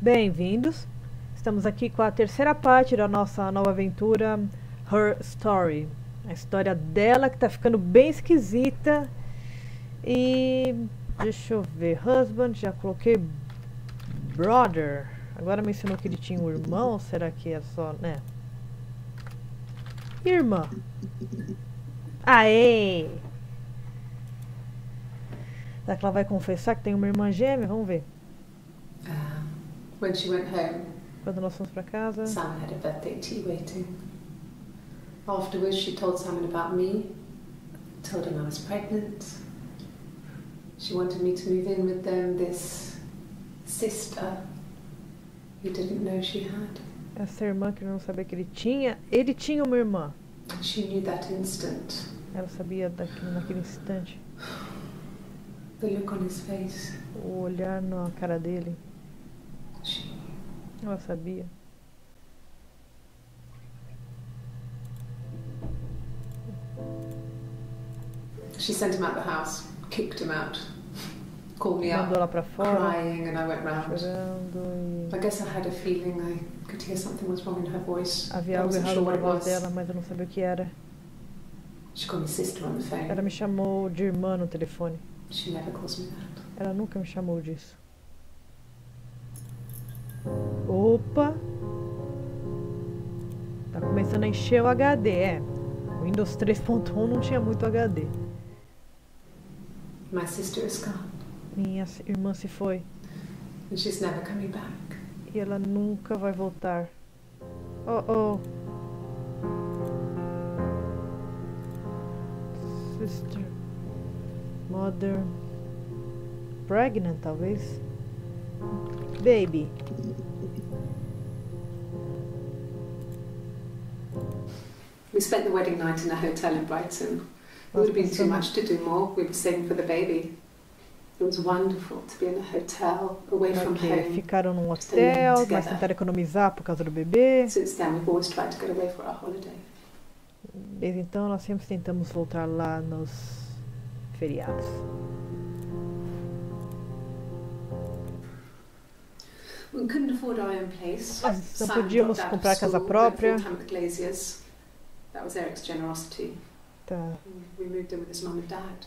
Bem-vindos! Estamos aqui com a terceira parte da nossa nova aventura Her Story. A história dela que tá ficando bem esquisita. E deixa eu ver, husband, já coloquei brother. Agora mencionou que ele tinha um irmão, será que é só, né? Irmã. Aê! Será que ela vai confessar que tem uma irmã gêmea? Vamos ver. When she went home, Quando nós fomos pra casa. Sam had a birthday tea waiting. Afterwards, she told Simon about me, told him I was pregnant. She wanted me to move in with them, this sister he didn't know she had. Essa irmã que não sabia que ele tinha. Ele tinha uma irmã. She knew that instant, Ela sabia daquele, naquele instante. the look on his face. O olhar na cara dele. She knew. Ela sabia. She sent him out the house, kicked him out, called me Mandou up, fora, crying, and I went round. chorando I guess I had a feeling I could hear something was wrong in her voice. e havia I algo wasn't errado sure na what it voz was. dela, mas eu não sabia o que era. She called me sister on the phone. Ela me chamou de irmã no telefone. She never calls me that. Ela nunca me chamou disso. Opa! Tá começando a encher o HD, é. O Windows 3.1 não tinha muito HD. My sister is gone, Minha irmã se foi. and she's never coming back. E ela nunca vai voltar. Oh oh. Sister. Mother. Pregnant, talvez. Baby. We spent the wedding night in a hotel in Brighton. It would have been too much to do more. We were saving for the baby. It was wonderful to be in a hotel, away from home. ficaram num Staying hotel, mas tentaram economizar por causa do bebê. Since then, we've always tried to get away for our holiday. Desde então, nós sempre tentamos voltar lá nos feriados.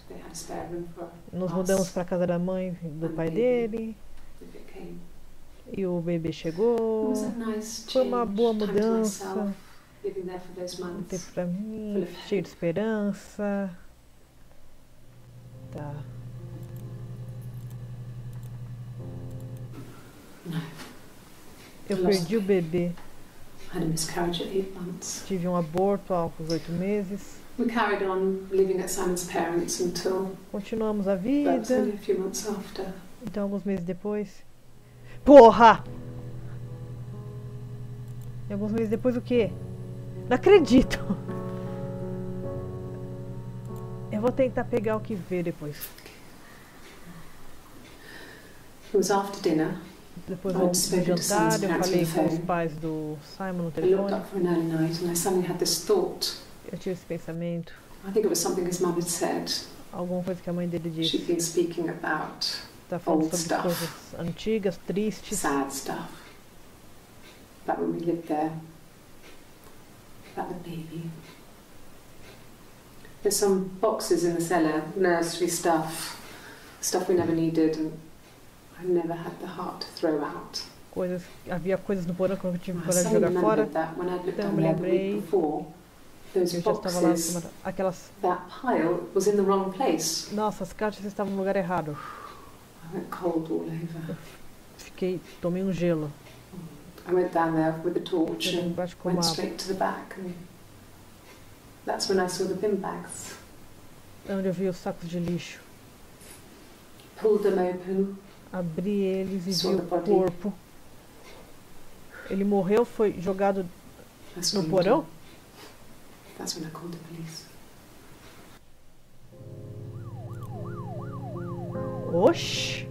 They had a spare room for Nos mudamos para casa da mãe do pai dele. E o bebê chegou. a Foi uma boa mudança. tempo pra mim, cheio de esperança. Tá. Eu perdi o bebê. Tive um aborto aos oito meses. We carried on living at Simon's parents until Continuamos a vida. only a few months after. Então, alguns meses depois. Porra! E alguns meses depois o quê? Não acredito! Eu vou tentar pegar o que vê depois. It was after dinner. Depois do um to jantar, eu falei com os pais do Simon no I looked telefone. up for early night and I suddenly had this thought. Eu tive esse pensamento. I think it was something his had said. Alguma coisa que a mãe dele disse. She'd been speaking about Tá falando old sobre stuff. coisas antigas, tristes. sad stuff. About when we lived there. About the baby. There's some boxes in the cellar, nursery stuff, stuff we never needed, and I never had the heart to throw out. Coisas, havia coisas no porão que eu tive I coragem de jogar fora. Então me lembrei before, those Eu já estava lá. Aquelas. that pile was in the wrong place. Nossa, as caixas estavam no lugar errado. I went cold all over. Fiquei. Tomei um gelo. I went down there with the torch and went straight to the back, and that's when I saw the bin bags. Onde eu vi os sacos de lixo. Pulled them open. Abri eles e vi o corpo. Ele morreu, foi jogado no porão? Oxi!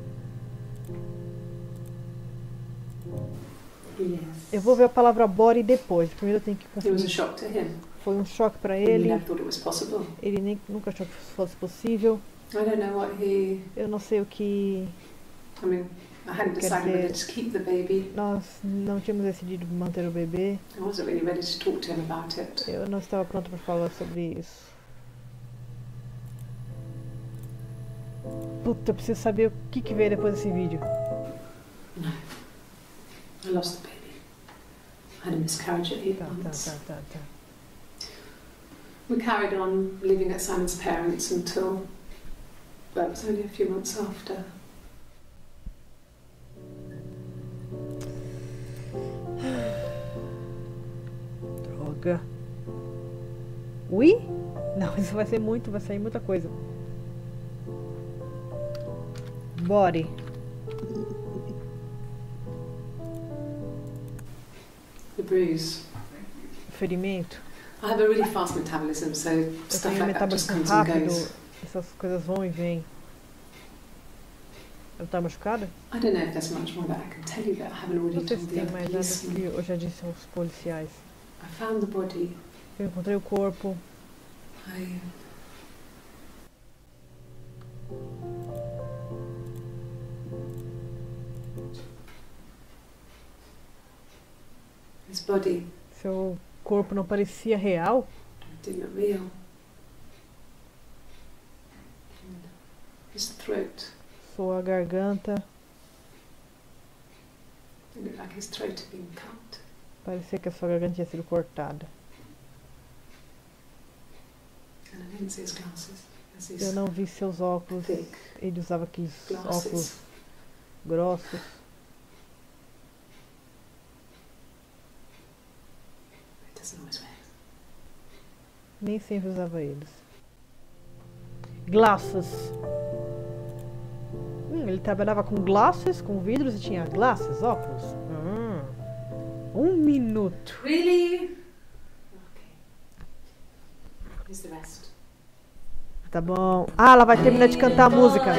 Eu vou ver a palavra body depois. Primeiro eu tenho que him. Foi um choque He ele. Ele nem nunca achou que fosse possível. Eu não sei o que. I mean, I hadn't decided whether to keep the baby. Nós não tínhamos decidido manter o bebê. I wasn't really ready to talk to him about it. Eu não estava pronta para falar sobre isso. Puta, eu preciso saber o que, que veio depois desse vídeo. No. I lost the baby. I had a miscarriage at eight Tá, tá, months. tá, tá, tá. We carried on living at Simon's parents until, it was only a few months after. Droga. Ui? Não, isso vai ser muito, vai sair muita coisa. Body. The bruise. Ferimento. I have a really fast metabolism, so Eu stuff like that just comes and rápido. goes. Essas coisas vão e vêm. Eu tá machucada? I don't know if there's much more that I can tell you that I haven't already told the other que eu já disse aos policiais. I found the body. Eu encontrei o corpo. I His body Seu corpo não parecia real. didn't real. His throat, Sua garganta it looked like his throat had been cut. Parecia que a sua garganta tinha sido cortada. Eu não vi seus óculos. Ele usava aqueles óculos grossos. Wear. Nem sempre usava eles. Glasses. Hum, ele trabalhava com glasses, com vidros e tinha glasses, óculos. Um minuto. Really? Okay. Here's the rest. Tá bom. Ah, ela vai terminar de cantar a música.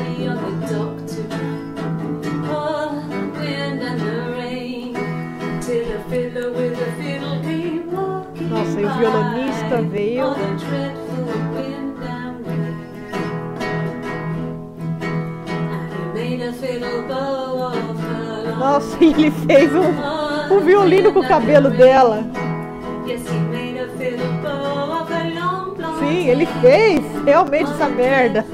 Nossa, e o violonista veio. Nossa, ele fez um, um violino com o cabelo dela. Sim, ele fez realmente essa merda.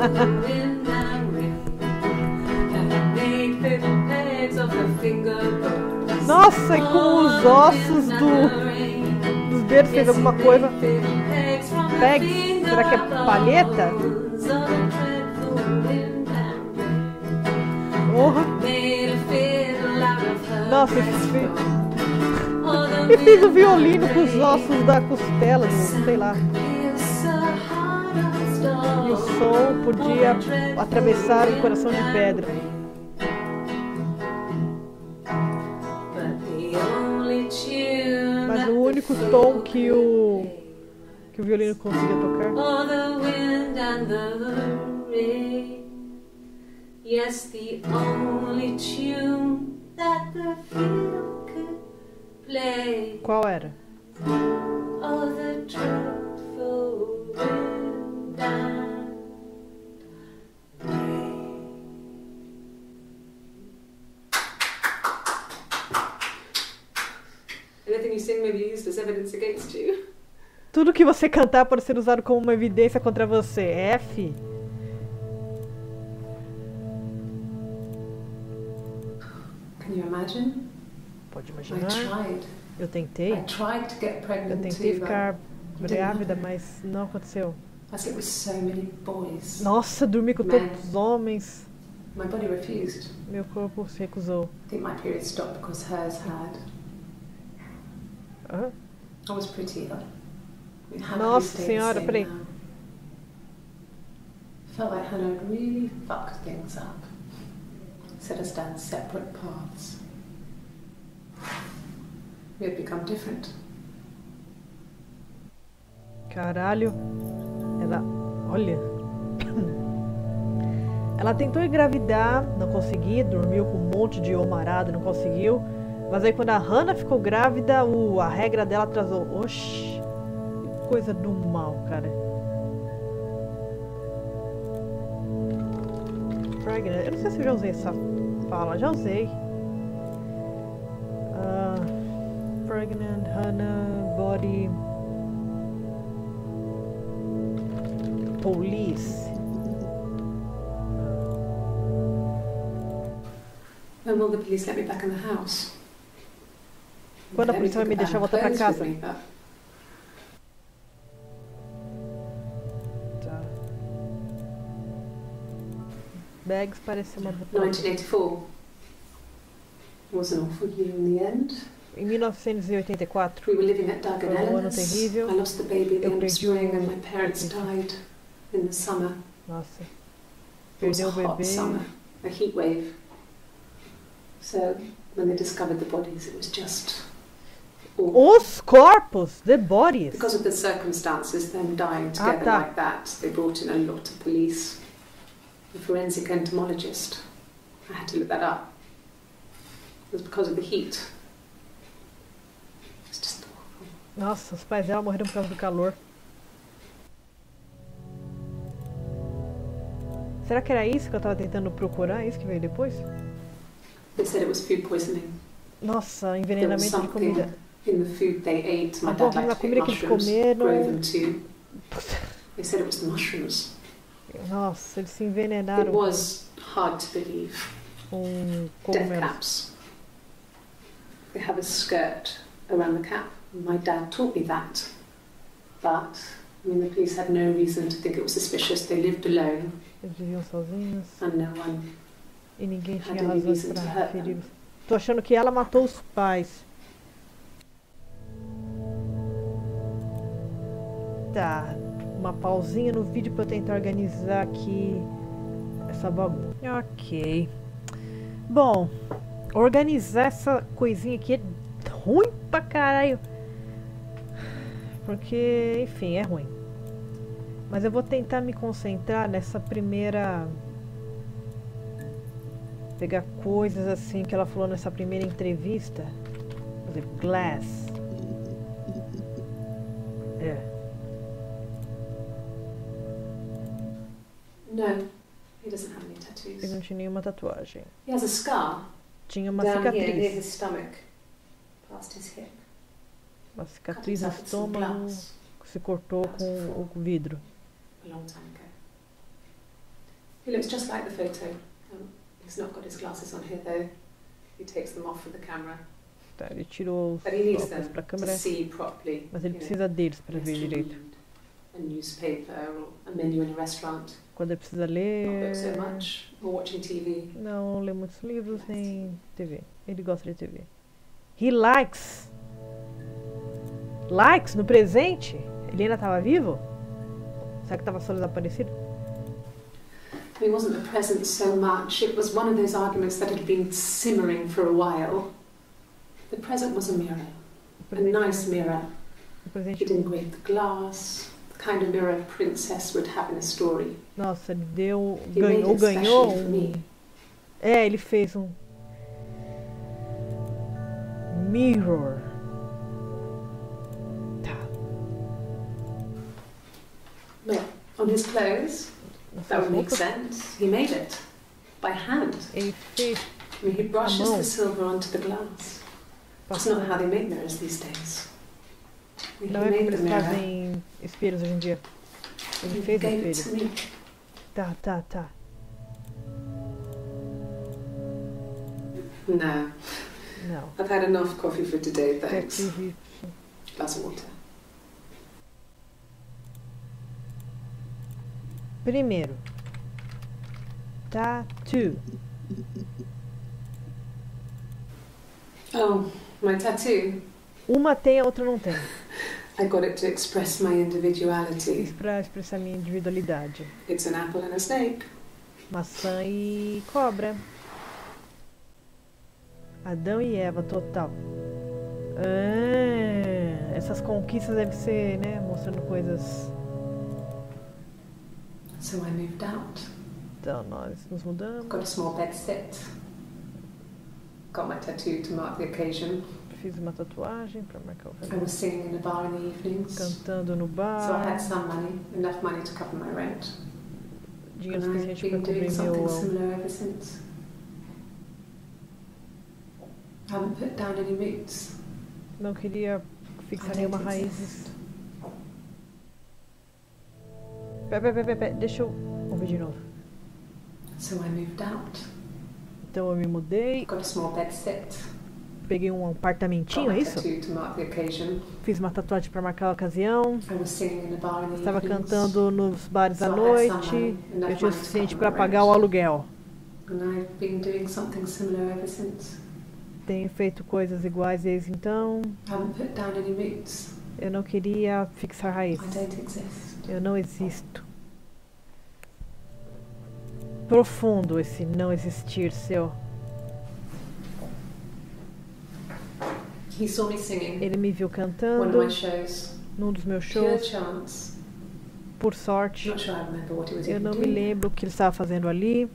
Nossa, e com os ossos do, dos dedos fez alguma coisa. Pegs, será que é palheta? Porra. Nossa, ele fez, ele fez o violino com os ossos da costela, sei lá. E o som podia atravessar o coração de pedra. Mas o único tom que o que o violino conseguia tocar. Yes, the only tune that the field play. Qual era? Oh, the rain. Anything you sing may be used as evidence against you. Tudo que você cantar pode ser usado como uma evidência contra você. F. Can you imagine? Pode I imaginar. tried. Eu tentei. I tried to get Eu pregnant tentei ficar grávida, mas não aconteceu. Nossa, dormi com todos os homens. My body refused. Meu corpo se recusou. Nossa Senhora, peraí. Felt like Hannah had really fucked things up. Set us down separate paths. We had become different. Caralho. Ela. Olha. Ela tentou engravidar, não conseguiu. Dormiu com um monte de homarada, não conseguiu. Mas aí quando a Hannah ficou grávida, a regra dela atrasou. Oxi. Que coisa do mal, cara. Pregnant. Eu não sei se eu já usei essa Fala, já usei. Pregnant, Hannah, uh, body. Police. When will the police let me back in the house? Quando a polícia vai me deixar voltar clothes casa? with me, but Tá. Bags parece uma boa. 1984 was an awful year in the end. Em 1984, We were living at Doug and Foi um ano terrível. I lost the baby at the Eu perdi o- and my parents died in the summer. nossa, It was a o hot bebê. summer, a heat wave. So when they discovered the bodies, it was just. Os corpos, the bodies. Because of the circumstances, them dying together tá. like that, they brought in a lot of police. A forensic entomologist. I had to look that up. It was because of the heat. Nossa, os pais dela morreram por causa do calor. Será que era isso que eu tava tentando procurar? Isso que veio depois? They said it was food poisoning. Nossa, envenenamento de comida. in the food they ate. My dad liked comida que eles comeram. They said it was the mushrooms. Nossa, eles se It envenenaram was hard to believe. com Death caps. They have a skirt around the cap. My dad taught me that. But, I mean, the police had no reason to think it was suspicious. They lived alone Eles viviam sozinhos and no one. e ninguém tinha razões reason pra to hurt them. feri-los. Tô achando que ela matou os pais. Tá, uma pausinha no vídeo pra eu tentar organizar aqui essa bagunça. Ok. Bom, organizar essa coisinha aqui é ruim pra caralho. Porque, enfim, é ruim. Mas eu vou tentar me concentrar nessa primeira. Pegar coisas assim que ela falou nessa primeira entrevista. Por exemplo, Glass. É. No, he doesn't have any Ele não tinha nenhuma tatuagem. He has a scar Tinha uma down here near cicatriz. his stomach, past his hip. Uma Cut cicatriz no estômago que se cortou com o vidro. a long time ago. He looks just like the photo. Um, he's not got his glasses on here though. He takes them off for the camera. Tá, ele tirou os óculos pra to câmera, mas ele precisa deles para ver to direito. read A newspaper or a menu in a restaurant. Quando ele precisa ler. look so much. Or watching TV. Não lê muitos livros nem TV. Ele gosta de TV. He likes. Likes no presente? Ele ainda estava vivo? Será que estava só desaparecido? It wasn't the present so much. It was one of those arguments that had been simmering for a while. The present was a mirror, a nice mirror. presente He'd engraved the glass, the kind of mirror a princess would have in a story. Nossa, ele deu. He Ganhou, it ganhou especially for um. me. É, ele fez um. Mirror. On his clothes, that would make sense. He made it by hand. I mean, he brushes the silver onto the glass. That's not how they make mirrors these days. I mean, Não he é como eles fazem espelhos hoje em dia. Ele He fez o gave it espelho. to me. Tá, tá, tá. No, Não. I've had enough coffee for today, thanks. Glass of water. Primeiro. Tattoo. Oh, my tattoo. Uma tem, a outra não tem. I got it to express my individuality. Pra expressar minha individualidade. It's an apple and a snake. Maçã e cobra. Adão e Eva, total. Ah, essas conquistas devem ser, né? Mostrando coisas. So I moved out. Então, nós nos mudamos. Got a small bed set. Got my tattoo to mark the occasion. Fiz uma tatuagem pra marcar o I was singing in a bar in the evenings. So Cantando no I had some money, enough money to cover my rent. Dinheiro And suficiente doing cobrir something meu. similar ever since. Haven't put down any roots. Não queria fixar nenhuma raiz. Pera, pera, pera, deixa eu ouvir de novo. So I moved out. Então eu me mudei, Got a small bed set. peguei um apartamentinho, é isso? tattoo to mark the occasion. Fiz uma tatuagem pra marcar a ocasião. I was singing in a bar in the Estava evenings. cantando nos bares à So noite. Eu tinha o suficiente para pagar o aluguel. And I've been doing something similar ever since. Tenho feito coisas iguais desde então. Haven't put down any roots. Eu não queria fixar raízes. Eu não existo. Profundo esse não existir seu. Ele me viu cantando num dos meus shows. Por sorte, eu não me lembro o que ele estava fazendo ali.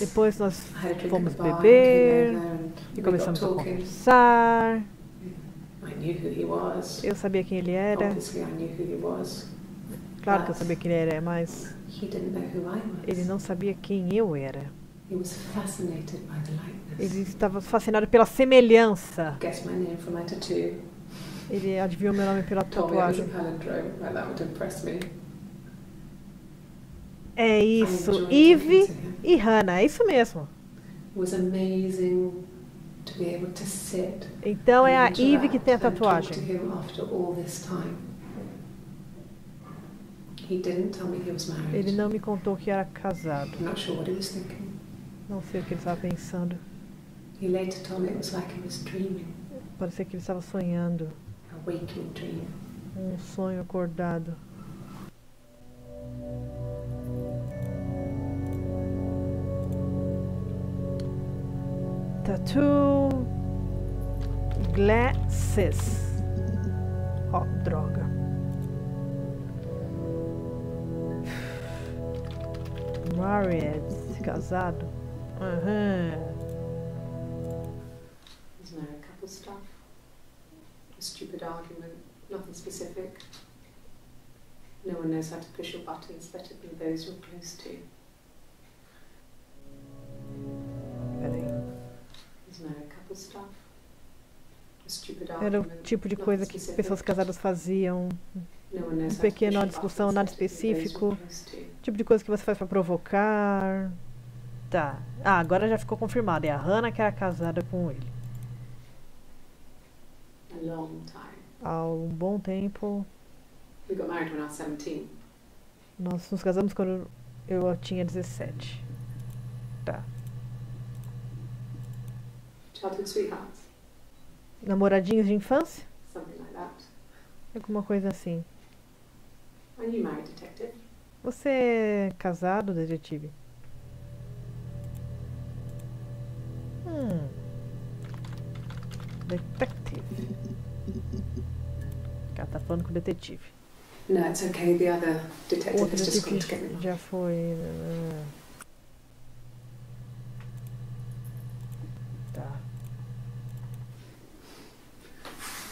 Depois nós fomos beber e começamos a conversar. I knew who he was. Eu sabia quem ele era. Obviously, I knew who he was. Claro que eu sabia quem ele era, mas He didn't know who I was. ele não sabia quem eu era. He was fascinated by the likeness. Ele estava fascinado pela semelhança. Ele adivinhou meu nome pela tatuagem. É isso. Eve e Hannah, é isso mesmo. It was amazing Então é a Eve que tem a tatuagem. Ele não me contou que era casado. Não sei o que ele estava pensando. Ser que ele estava sonhando. Um sonho acordado. Tattoo Glasses. Ó, droga. Married, casado. Aham. His married couple stuff. A stupid argument, nothing specific. No one knows how to push your buttons better than those you're close to. Peraí. His married couple stuff. Stupid Era o argument, tipo de coisa que pessoas casadas faziam. Um pequeno, discussão, nada específico. Tipo de coisa que você faz pra provocar. Tá. Ah, agora já ficou confirmado. É a Hannah que era casada com ele. Há um bom tempo. We got married when I was 17. Nós nos casamos quando eu tinha 17. Tá. Childhood sweethearts, Namoradinhos de infância? something like that. Alguma coisa assim. Are you married, detective? Você é casado, detetive? Hum. Detective. Ela tá falando com o detetive. No, it's okay. The other O detective outro has just gone to get detetive me. já foi. ah.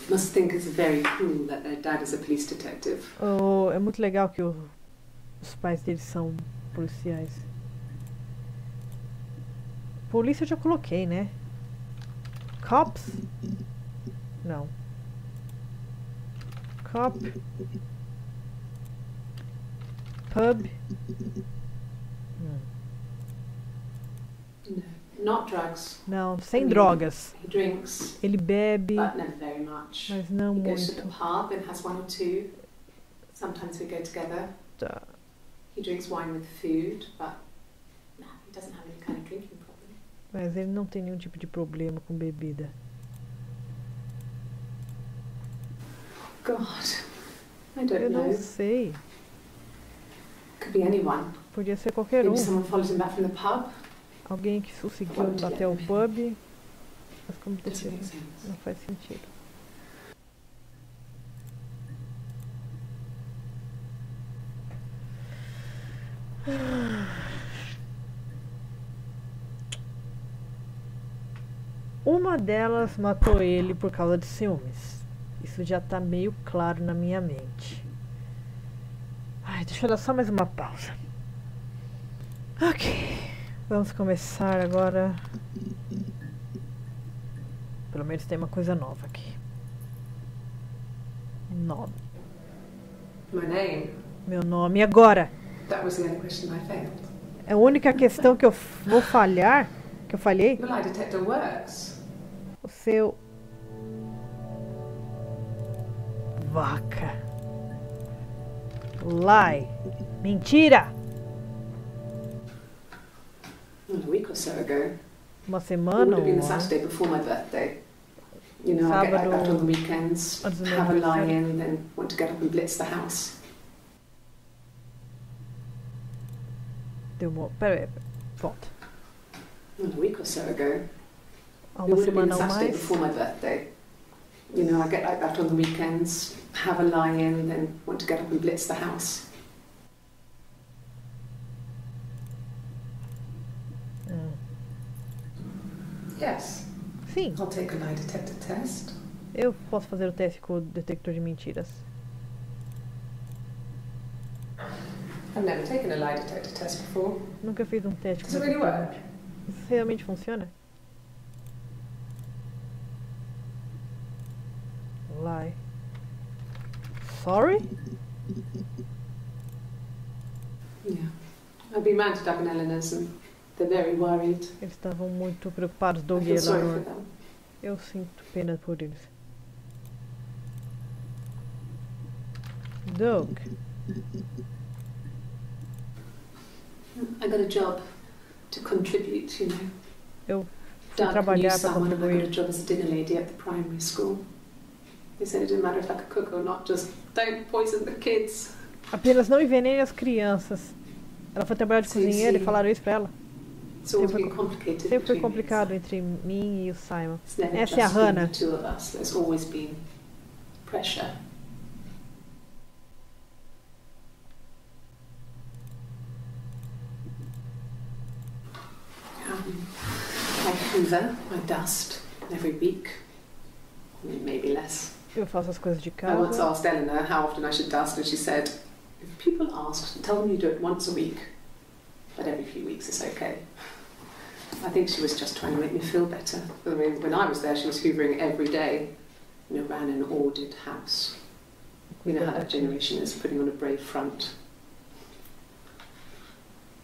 Must think it's very cool that their dad is a police detective. Oh, é muito legal que os pais deles são policiais. Polícia eu já coloquei, né? Cops? Não. Cop. Pub. Não, sem drogas. He drinks, Ele bebe, but never very much. mas não muito. pub and has one or two. Sometimes we go together. Tá. He drinks wine with food, but no, he doesn't have any kind of drinking problem. Mas ele não tem nenhum tipo de problema com bebida. God, I don't Eu know. não sei. Could be anyone. Podia ser qualquer um. Maybe someone follows him back from the pub. Alguém que o seguiu até o pub. Mas como sense. não faz sentido. Uma delas matou ele por causa de ciúmes. Isso já tá meio claro na minha mente. Ai, deixa eu dar só mais uma pausa. Ok. Vamos começar agora Pelo menos tem uma coisa nova aqui. Nome. My name. Meu nome agora. That was the only question I failed. É a única questão que eu vou falhar, que eu falhei, The lie detector works. o seu vaca. Lie. Mentira. A week or so ago. Uma It semana would have been the Saturday before my birthday. You know, I get like that on the weekends, have a lie in, then want to get up and blitz the house. deu uma. Pera aí, volta. A week or so ago. Há It would have been the Saturday mais. before my birthday. You know, I get like that on the weekends, have a lie in, then want to get up and blitz the house. Yes, Sim, I'll take a lie detector test. eu posso fazer o teste com o detector de mentiras. I've never taken a lie detector test before. Nunca fiz um teste Does it really work? Isso realmente funciona? Lie. Sorry? Yeah. I've be mad to Doug an Eleanor's Eles estavam muito preocupados, I Doug e Eleanor. Eu sinto pena por eles. Doug, I got a job to contribute, you know. eu fui knew trabalhar para and I got a contribuir. job as a dinner lady at the primary school. They said it didn't matter if I could cook or not, just don't poison the kids. Apenas não envenene as crianças. Ela foi trabalhar de Sim, cozinheira sim. e falaram isso pra ela. Sempre. Sempre complicado entre mim e o Simon. Essa é a Hannah. the two of us. There's always been pressure. I hoover, I dust every week. I mean, maybe less. Eu faço as coisas de I once casa. asked Eleanor how often I should dust, and she said, if people ask, tell them you do it once a week, but every few weeks is okay. I think she was just trying to make me feel better. I mean, when I was there, she was hoovering every day. You know, ran an ordered house. You know how that generation is, putting on a brave front.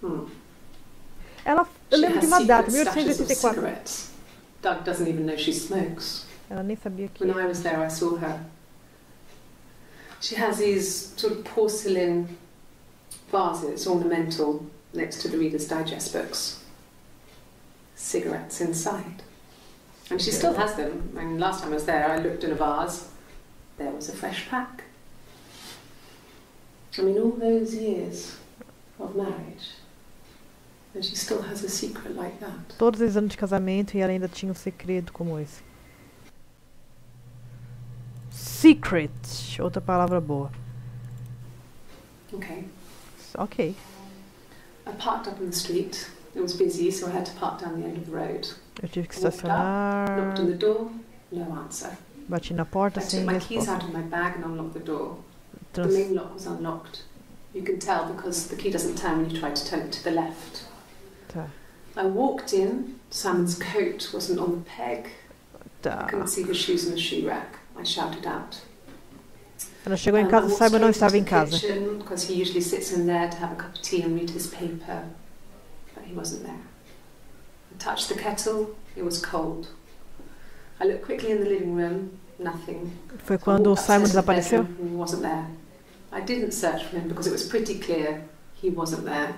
Hmm. Ela, eu She lembro de uma data, secret stashes of 1884. cigarettes. Doug doesn't even know she smokes. Ela nem sabia que. When I was there, I saw her. She has these sort of porcelain vases, ornamental, next to the Reader's Digest books. Cigarettes inside. And she still has them. I mean, last time I was there, I looked in a vase. There was a fresh pack. I mean, all those years of marriage. And she still has a secret like that. Todos os anos de casamento e ela ainda tinha um segredo como esse. Secret. Outra palavra boa. Okay. Ok. I parked up in the street. It was busy, so I had to park down the end of the road. Eu tive que Knocked on the door, no answer. But Bati na porta I sem took my keys out of my bag and unlocked the door. The main lock was unlocked. You can tell because the key doesn't turn when you try to turn it to the left. Tá. I walked in. Simon's coat wasn't on the peg. I couldn't see his shoes in the shoe rack. I shouted out. Ela chegou em casa, Simon não estava em casa. he wasn't there. I touched the kettle. It was cold. I looked quickly in the living room. Nothing. Foi quando o Simon desapareceu? bedroom and He wasn't there. I didn't search for him because it was pretty clear he wasn't there.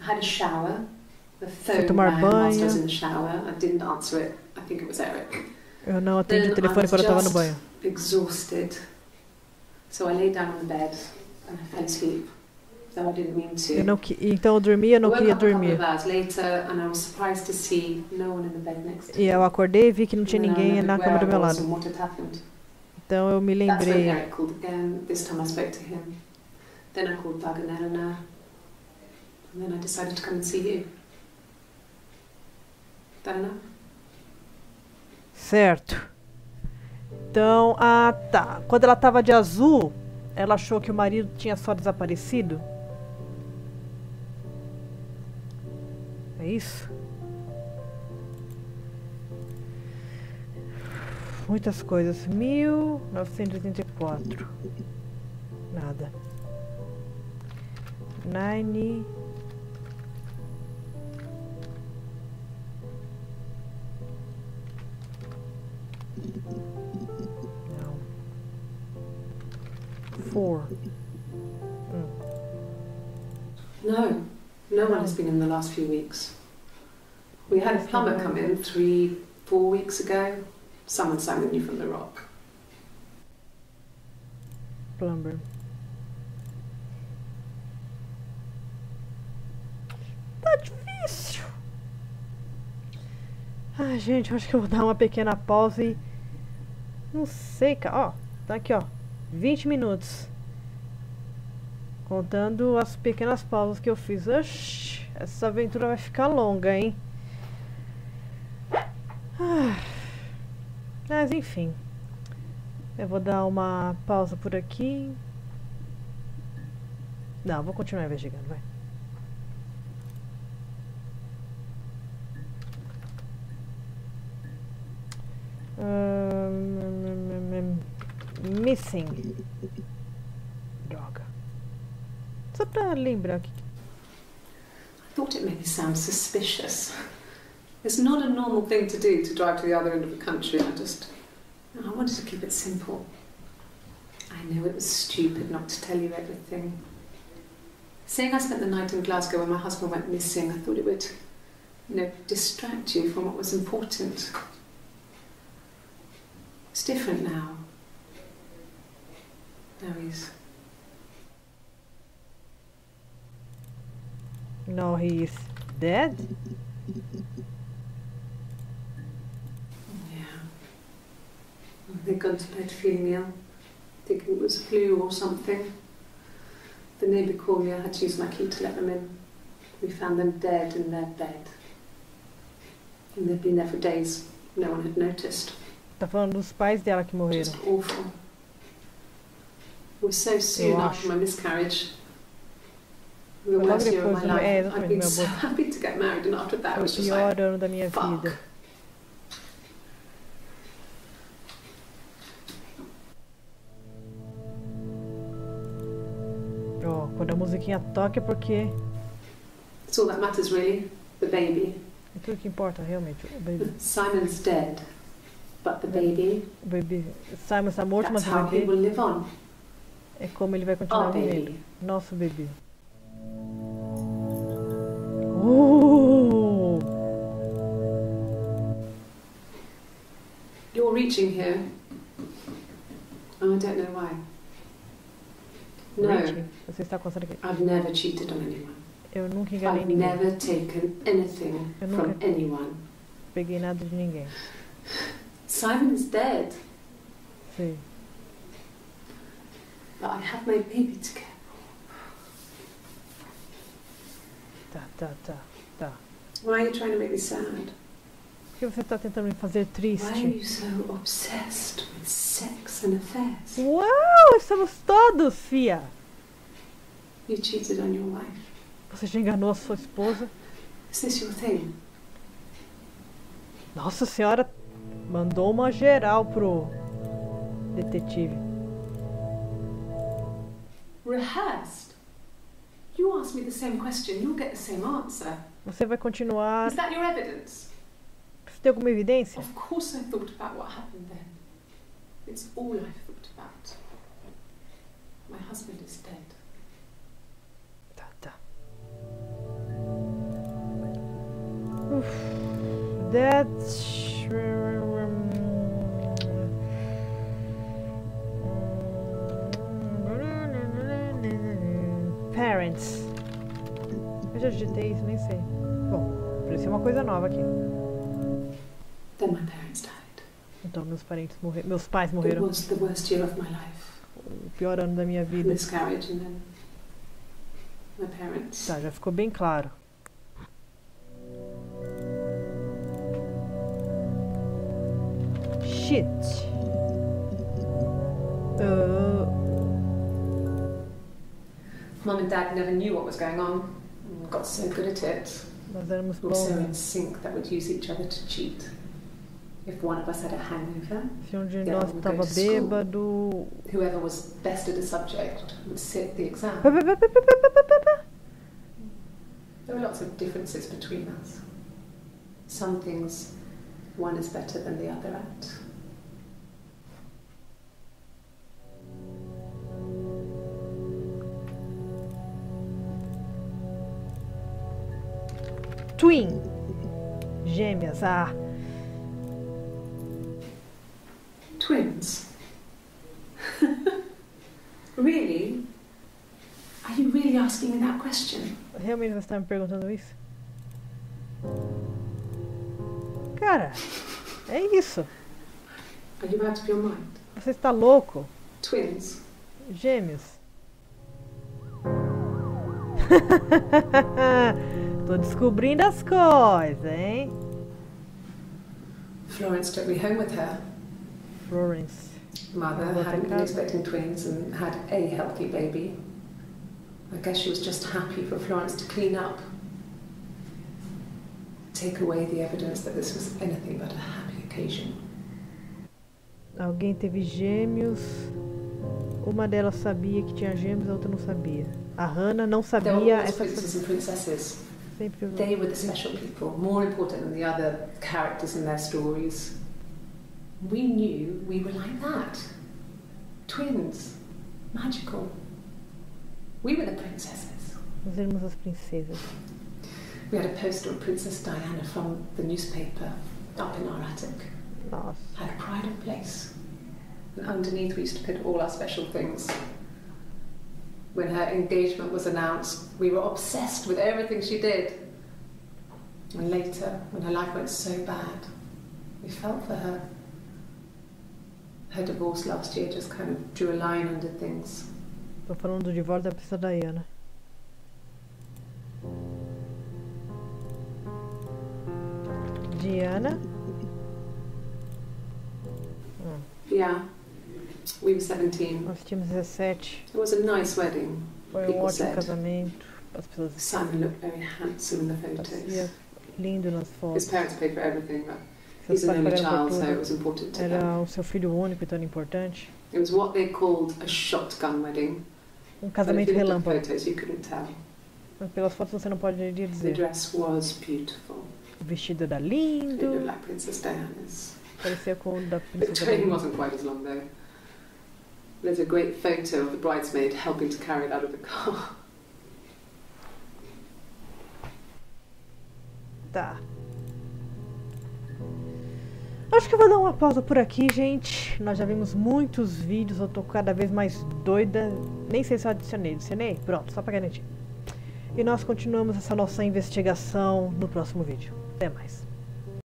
I had a shower. The phone tomar whilst I was banho. in the shower. I didn't answer it. I think it was Eric. Eu não atendi o telefone quando eu estava no banho. Exhausted. So I lay down on the bed and I fell asleep. Though I didn't mean to. Eu não. Então eu dormia, não queria dormir. of hours later and I was surprised to see no one in the bed next to E me. eu acordei e vi que não tinha And then I ninguém na cama do meu lado. Então eu me lembrei. Then I called and. And then I decided to come and see you. Certo. Então, ah tá. Quando ela tava de azul, ela achou que o marido tinha só desaparecido. É isso? muitas coisas. 1984. Nada. Nine. In the last few weeks. We had a plumber come in three, four weeks ago. Someone sang you from the rock. Plumber. Tá difícil. Ai, gente, eu acho que eu vou dar uma pequena pausa e. Não sei, cara. Ó, tá aqui, ó. 20 minutos. Contando as pequenas pausas que eu fiz. Oxi, essa aventura vai ficar longa, hein? Ah, Mas enfim. Eu vou dar uma pausa por aqui. Não, vou continuar investigando, vai. Ahn, missing. Droga. Só pra lembrar aqui. I thought it made me sound suspicious. It's not a normal thing to do to drive to the other end of the country. I just. I wanted to keep it simple. I know it was stupid not to tell you everything. Saying I spent the night in Glasgow when my husband went missing, I thought it would, you know, distract you from what was important. It's different now. Now he's. No, he is dead? Yeah. They'd gone to bed feeling ill, thinking it was flu or something. The neighbour called me, I had to use my key to let them in. We found them dead in their bed. And they'd been there for days. No one had noticed. Tá falando dos pais dela que morreram. Just awful. It was so soon after my miscarriage. The worst year of my life. é, exatamente, been so happy to get married, and after that, it Foi o was just pior like, ano da minha fuck. vida. Ó, quando a musiquinha toca é porque It's all that matters, really. The baby. é tudo que importa realmente. O bebê, Simon's dead, but the baby, o bebê Simon está morto, mas that's o how he bebê will live on. é como ele vai continuar Our vivendo. baby. Nosso bebê. Uh! You're reaching here. Oh, I don't know why. No, Richie, você está coçando aqui. I've never cheated on anyone. Eu nunca enganei I've ninguém. never taken anything Eu from anyone. Peguei nada de ninguém. Simon is dead, Sei. but I have my baby to care. Tá, tá, tá, tá. Why are you trying to make me sad? Por que você está tentando me fazer Why are triste? you so obsessed with sex and affairs? Uau, estamos todos, fia. You cheated on your wife. Você já enganou a sua esposa? Is this your thing? Nossa senhora, mandou uma geral pro detetive. Rehearsed? You ask me the same question, you'll get the same answer. Você vai continuar. Is that your evidence? Você tem alguma evidência? Of course I thought about what happened then. It's all I've thought about. My husband is dead. Tá, tá. Uf, that's. Coisa nova aqui. Então, meus parentes morreram. Meus pais morreram. O pior ano da minha vida. Tá, já ficou bem claro. Shit. Uh, Mum and Dad never knew what was going on. Got so good at it. Nazarımız bol. Also in sync that would use each other to cheat. If one of us had a hangover, se um de nós to school. whoever was best at a subject would sit the exam. There were lots of differences between us. Some things one is better than the other at. Twin. Gêmeas. Ah, Twins? really? Are you really asking me that question? realmente você está me perguntando isso? Cara, é isso. Are you out of your mind? Você está louco? Twins? Gêmeos. Tô descobrindo as coisas, hein? Florence took me home with her. Florence. Mother hadn't been expecting twins and had a healthy baby. I guess she was just happy for Florence to clean up. Take away the evidence that this was anything but a happy occasion. Alguém teve gêmeos. Uma delas sabia que tinha gêmeos, a outra não sabia. A Hannah não sabia essa princes and princesses. They were the special people, more important than the other characters in their stories. We knew we were like that. Twins. Magical. We were the princesses. Nós éramos as princesas. We had a poster of Princess Diana from the newspaper up in our attic. Nossa. Had a pride of place. And underneath we used to put all our special things. When her engagement was announced, we were obsessed with everything she did. And later, when her life went so bad, we felt for her. Her divorce last year just kind of drew a line under things. Tô falando do divórcio da Diana. Diana. Yeah, we were 17. Nós tínhamos 17. It was a nice wedding. Foi um ótimo said. casamento. As pessoas Simon looked very handsome in the photos. lindo nas His fotos. parents paid for everything, but he's an only child, so it was important to them. Era o seu filho único, então era importante. It was what they called a shotgun wedding. Um casamento the relâmpago. photos, you couldn't tell. Mas pelas fotos você não pode The dizer. dress was beautiful. O vestido era It looked lindo. like Princess Diana's. Parecia com o da The princesa Diana. wasn't quite as long though. There's a great photo of the bridesmaid helping to carry it out of the car. Tá. Acho que eu vou dar uma pausa por aqui, gente. Nós já vimos muitos vídeos, eu tô cada vez mais doida. Nem sei se eu adicionei. Adicionei? Pronto, só pra garantir. E nós continuamos essa nossa investigação no próximo vídeo. Até mais.